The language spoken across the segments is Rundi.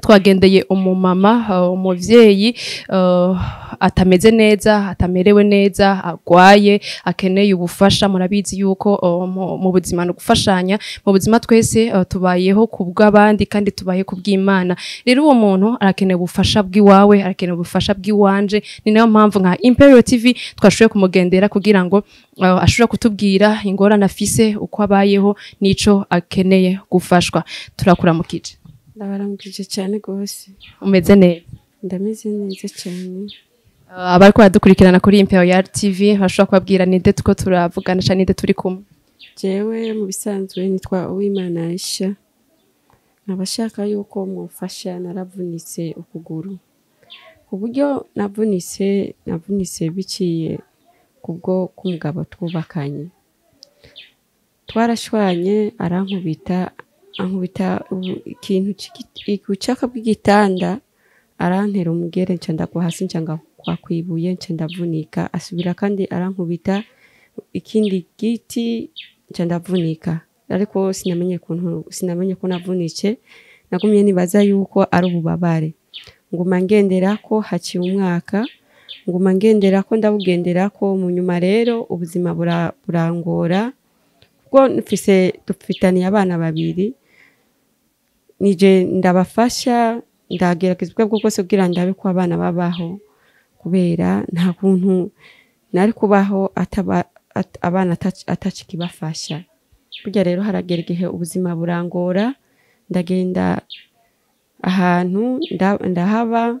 twagendeye umumama uh, umubyeyi uh, atameze neza atamerewe neza arwaye akeneye ubufasha murabizi yuko uh, mu buzima no gufashanya mu buzima twese tubayeho ku bw'abandi kandi tubaye ku bw'imana rero uwo muntu arakeneye ubufasha bw'iwawe arakeneye ubufasha bw'iwanje ni nayo mpamvu nka imperiyo tivi twashoboye kumugendera kugira ngo ashobora kutubwira ingorane afise uko abayeho n'icyo akeneye gufashwa turakuramukije ndabarangije cyane rwose umeze neza ndameze neza cyane uh, abari kubadukurikirana kuri imperial tv bashobora kubabwira nide tuko turavugana cyane nide turi kumwe njyewe mu bisanzwe nitwa uwimana aisha nabashaka yuko mufasha naravunitse ukuguru ku buryo navunitse navunitse biciye ku kubwo k'umugabo twubakanye twarashwanye arankubita ankubita ikintu ubucaka bw'igitanda arantera umugere nca ndagwa hasi nca ngakwa kwibuye nca ndavunika asubira kandi arankubita ikindi giti nca ndavunika ariko sinamenye kuntu sinamenye ko navunitse nagumye nibaza yuko ari ububabare nguma ngendera ko haciye umwaka nguma ngendera ko ndabugendera ko mu nyuma rero ubuzima burangora kuko dufitaniye abana babiri nije ndabafasha ndagerageza ubwo bwo bwose kugira ndabe ko abana babaho kubera nta kuntu nari kubaho abana atakibafasha burya rero haragera igihe ubuzima burangora ndagenda ahantu ndahaba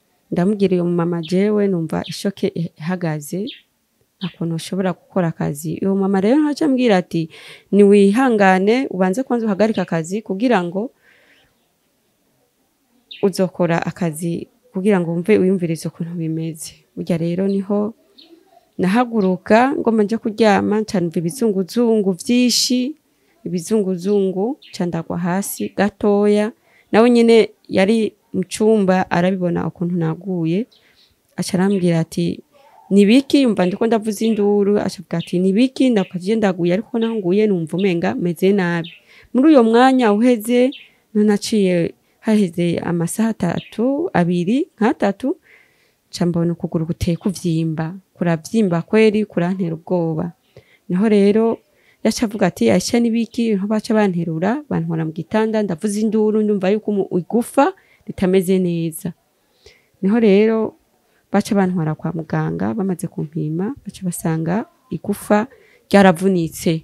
ndamubwira uyu mama jewe numva ishoke e, ihagaze ntakuntu ushobora gukora akazi uyu mama rero ntacyo ambwira ati niwihangane ubanze kubanza uhagarike akazi kugira ngo uzokora akazi kugira ngo wumve wiyumvirize ukuntu bimeze burya rero niho nahaguruka ngomba njya kuryama ncanumva ibizunguzungu byinshi ibizunguzungu ncandagwa hasi gatoya nawe nyine yari mu cyumba arabibona ukuntu naguye arambwira ati nibiki yumva ndiko ndavuza induru ashavuga ati nibiki ndavuga ndaguye ariko nanguye numva umenga meze nabi muri uyu mwanya uheze nonaciye haheze amasaha atatu abiri nk'atatu nca mbona ukuguru guteye kubyimba kurabyimba kweri kurantera ubwoba niho rero yaca avuga ati asha nibiki niho baca banterura bantwara mu gitanda ndavuza induru ndumva yuko igufa ritameze neza niho rero baca bantwara kwa muganga bamaze kumpima baca basanga igufa ryaravunitse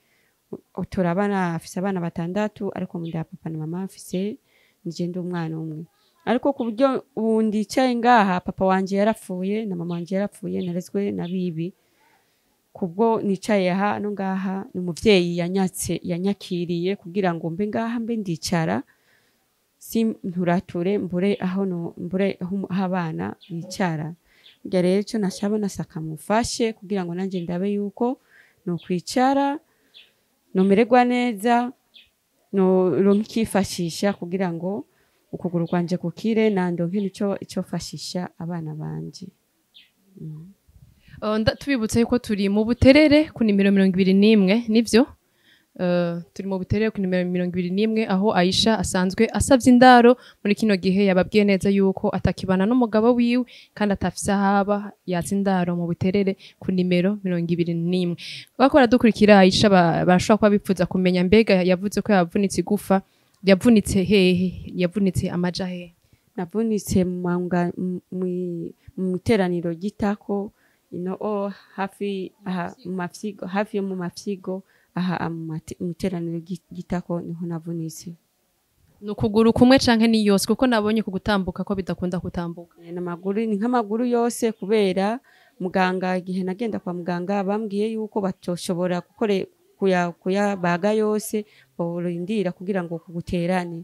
tora abana afise abana batandatu ariko mu nda papa na mama afise ngende umwana umwe ariko ku buryo ubu ndicaye ngaha papa wanjye yarapfuye na mama wanjye yarapfuye narezwe na bibi kubwo nicaye aha no ngaha ni umubyeyi yanyatse yanyakiriye kugira ngo mbe ngaha mbe ndicara si nturature mbure aho mbure aho abana bicara rero icyo nashabona sakamufashe kugira ngo nanjye ndabe yuko ni ukwicara numererwa neza nuronke ikifashisha kugira ngo ukuguru kwanjye kukire nandonke nico ico fashisha abana banje mm. oh, tubibutse yuko turi mu buterere ku nimero mirongo ibiri n'imwe nibyo Eh, turi mu butere ku nimero mirongo ibiri n'imwe aho ayisha asanzwe asabye indaro muri kino gihe yababwiye neza yuko atakibana n'umugabo wiwe kandi atafise ahaba yatse indaro mu buterere ku nimero mirongo ibiri n'imwe bakora dukurikira ayisha bashobora kuba bipfuza kumenya mbega yavuze ko yavunitse igufa yavunitse hehe yavunitse amaja hehe navunitse mu iteraniro ry'itako oh, hafi yo mu mafyigo aha mu iteraniro ry'itako niho navunitse ni ukuguru kumwe cyangwa ni yose kuko nabonye kugutambuka ko bidakunda gutambuka eh, ni nk'amaguru yose kubera muganga igihe nagenda kwa muganga bambwiye yuko batoshobora kuyabaga yose barindira kugira ngo kuguterane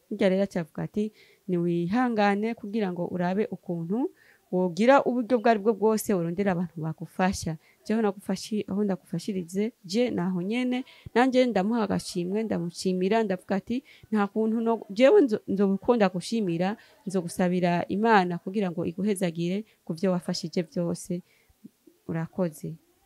burya rero acavuga ati ntiwihangane kugira ngo urabe ukuntu wogira uburyo ubwo aribwo bwose urondera abantu bagufasha jyewe aho ndagufashirize je naho nyene nanjye ndamuha agashimwe ndamushimira ndavuga ati nta kuntu jewe nzobukunda gushimira nzogusabira imana kugira ngo iguhezagire ku byo wafashije byose urakoze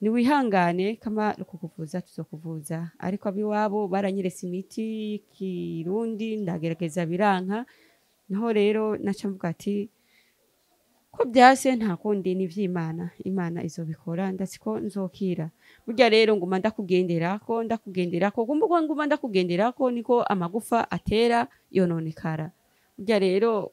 ntiwihangane kama kukuvuza tuzakuvuza ariko ab'iwabo baranyeretse imiti y'ikirundi ndagerageza biranka naho rero naca mvuga ati ko byase nta kundi ni iby'imana imana izo bikora ndasiko nzokira burya rero nguma ndakugendera ko ndakugendera ko kumbuko nguma ndakugendera ko niko amagufa atera yononekara burya rero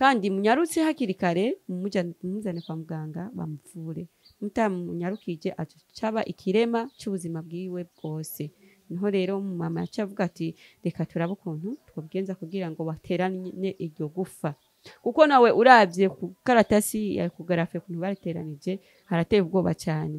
kandi munyarutse hakiri kare mumuzane kwa muganga bamuvure mutamunyarukije acaba ikirema cy'ubuzima bwiwe bwose niho rero umumama yaciye avuga ati reka turabe ukuntu twabigenza kugira ngo baterane iryo gufa kuko nawe urabye ku karatasi ya kugarafe ukuntu bariteranije harateye ubwoba cyane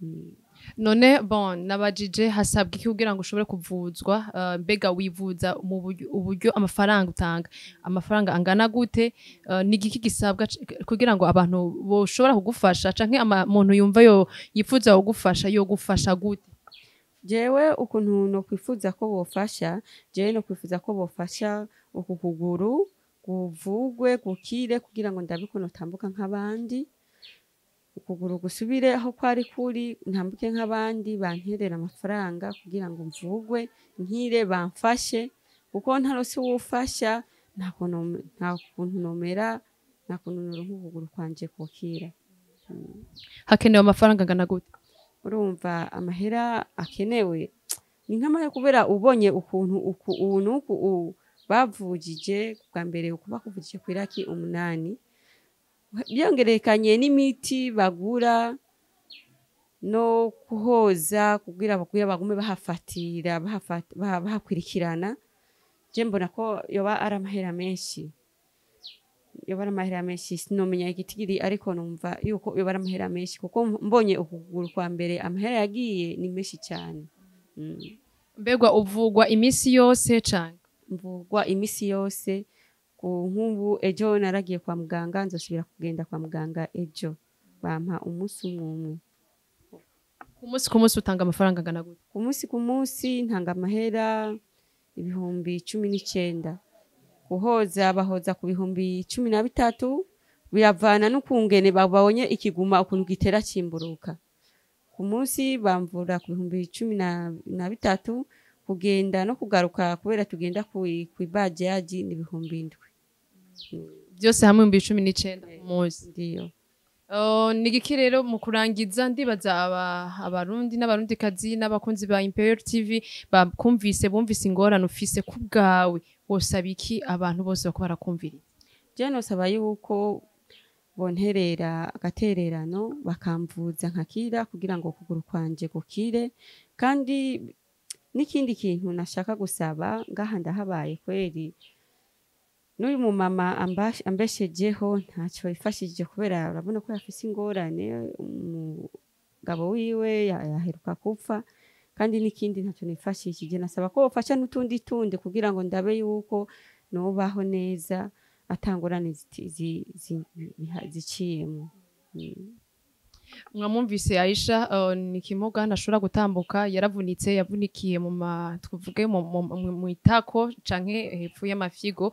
mm. none bon nabajije hasabwa iki kugira ngo ushobore kuvuzwa eh, mbega wivuza mu buryo amafaranga utanga amafaranga angana gute eh, ni iki gisabwa kugira ngo abantu bashobora kugufasha cyangwa umuntu yumva yifuza kugufasha gufasha gute Jewe ukuntu nokwifuza ko bofasha, jewe nokwifuza ko bofasha uku kuguru kuvugwe gukire kugira ngo ndabe ukuntu ntambuka nk'abandi, ukuguru gusubire aho kwari kuri ntambuke nk'abandi banterere amafaranga kugira ngo mvugwe, nkire bamfashe kuko ntaronse uwumfasha nta kuntu nomera, nta kuntu noronka ukuguru kwanje kwokira. Hmm. Hakenewe amafaranga angana gute? urumva amahera akenewe ni nk'amahera kubera ubonye ukuntu ubu n'uku bavugije bwa mbere ukuba kuvugije ku iraki umunani byongerekanye n'imiti bagura no kuhoza kubwira abagura bagume bahafatira bahakurikirana mbona ko yaba ari amahera menshi ibara amahera menshi sinumenya igitigiri ariko numva yuko ibara amahera menshi kuko mbonye ukuguru kwa mbere amahera yagiye ni menshi mm. cyane mbegwa uvugwa iminsi yose cyane mvugwa iminsi yose ku nk'ubu ejo naragiye kwa muganga nzasubira kugenda kwa muganga ejo bampa umunsi umwe ku munsi ku munsi utanga amafaranga angana gutya ku munsi ku munsi ntanga amahera ibihumbi cumi n'icyenda guhoza bahoza ku bihumbi cumi na bitatu biravana n'ukungene babonye ikiguma ukuntu gitera kimburuka ku munsi bamvura ku bihumbi cumi na bitatu kugenda no kugaruka kubera tugenda ku ibajaji ni ibihumbi indwi byose hamwe ibihumbi cumi n'icyenda ku munsi ni igiki rero mu kurangiza ndibaza abarundi n'abarundikazi n'abakunzi ba imperiyo TV bakumvise bumvise ingorane ufise ku bwawe wosaba iki abantu bose bakaba barakumviriye jyane usaba yuko bonterera agatererano bakamvuza nkakira kugira ngo ukuguru kwanjye gukire kandi n'ikindi kintu nashaka gusaba ngaha ndahabaye kweri n'uyu mumama ambeshejeho ntacyo yifashije kubera urabona ko yafise ingorane umugabo wiwe yaheruka gupfa kandi n'ikindi ntacyo nifashisha igihe nasaba ko wafasha n'utundi tundi kugira ngo ndabe yuko nubaho neza atangorane ziciyemo mm. mwamwumvise ayisha uh, ni ikimuga ntashobora gutambuka yaravunitse yavunikiye mu twavuge mu itako cyangwa hepfo y'amafigo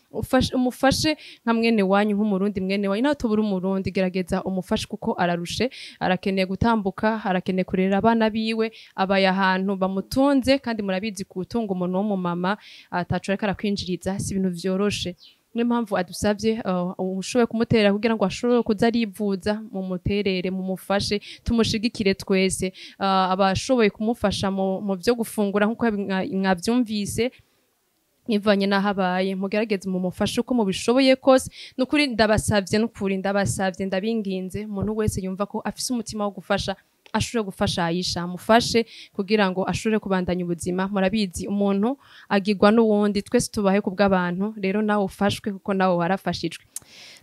umufashe nka mwene wanyu nk'umurundi mwene wanyu nawe tubura umurundi gerageza umufashe kuko ararushe arakeneye gutambuka arakeneye kurera abana biwe abaye ahantu bamutunze kandi murabizi gutunga umuntu w'umumama atacu ariko arakwinjiriza si ibintu byoroshe niyo mpamvu adusabye uh, ushoboye kumutera kugira ngo ashobore kuza arivuza mu muterere mumufashe mufashe tumushigikire twese uh, abashoboye kumufasha mu byo gufungura nk'uko mwabyumvise nkivanye n'aho abaye mugerageze mu mufashe uko mubishoboye kose ni ukuri ndabasabye n'ukuri ndabasabye ndabinginze umuntu wese yumva ko afise umutima wo gufasha ashobore gufasha yisha amufashe kugira ngo ashobore kubandanya ubuzima murabizi umuntu agirwa n'uwundi twese tubahe ku bw'abantu rero nawe ufashwe kuko nawe warafashijwe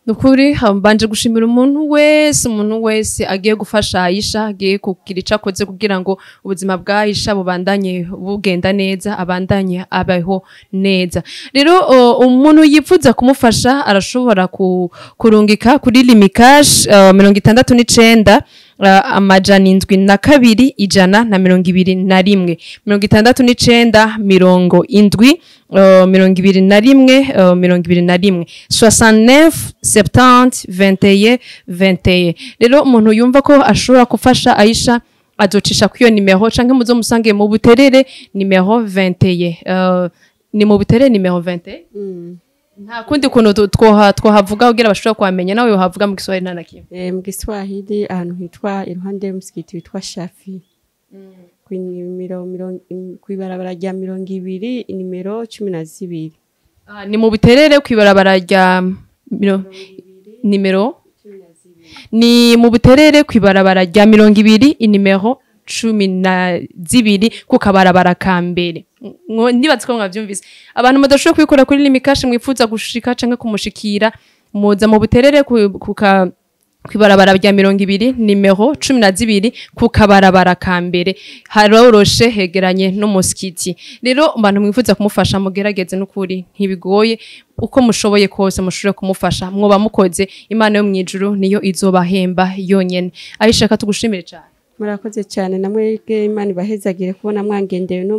nukuri habanje gushimira umuntu wese umuntu wese agiye gufasha Aisha agiye kugira icyo akoze kugira ngo ubuzima bwa Aisha bubandanye bugenda neza abandanye abaho neza rero umuntu yifuza kumufasha arashobora kurungika kuri limikashi mirongo itandatu n'icenda Uh, amajana indwi na kabiri ijana na mirongo ibiri na rimwe mirongo itandatu n'icenda mirongo indwi uh, mirongo ibiri na rimwe uh, mirongo ibiri na rimwe soixante-neuf septante venteye venteye rero umuntu yumva ko ashobora gufasha ayisha azocisha kwiyo nimero canke muzo musange mu buterere nimero venteye ni mu buterere nimero venteye nta kundi kuntu twahavuga kugira bashobora kuhamenya nawe wahavuga mu giswahili nta na kimwe eh, mu giswahili ahantu hitwa iruhande y'umusigiti witwa shafi mm. ku ibarabara rya mirongo ibiri nimero cumi na zibiri ah, ni mu buterere ku ibarabara rya nimero ni mu buterere ku ibarabara rya mirongo ibiri nimero cumi na zibiri ku kabarabara ka mbere ntibatse ko mwabyumvise abantu mudashobora kubikora kuri rimikashi mwifuza gushika cyangwa kumushikira muza mu buterere ku ibarabara rya mirongo ibiri nimero cumi na zibiri ku kabarabara ka mbere haroroshe hegeranye n'umusikiti rero abantu mwifuza kumufasha mugerageze n'ukuri ntibigoye uko mushoboye kose mushobore kumufasha mwoba mukoze imana yo mu ijuru niyo izobahemba yonyine ayishaka tugushimire cyane murakoze cyane namwe imana ibahezagire kubona mwangendewe uno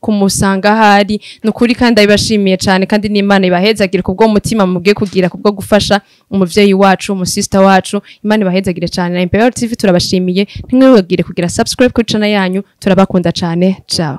kumusanga ahari ni ukuri kandi abibashimiye cyane kandi n'imana ibahezagire ku bw'umutima mugiye kugira ku gufasha umubyeyi wacu umusisita wacu imana ibahezagire cyane na imperi tv turabashimiye ntimwibagire kugira subscribe kuri cana yanyu turabakunda cyane ciao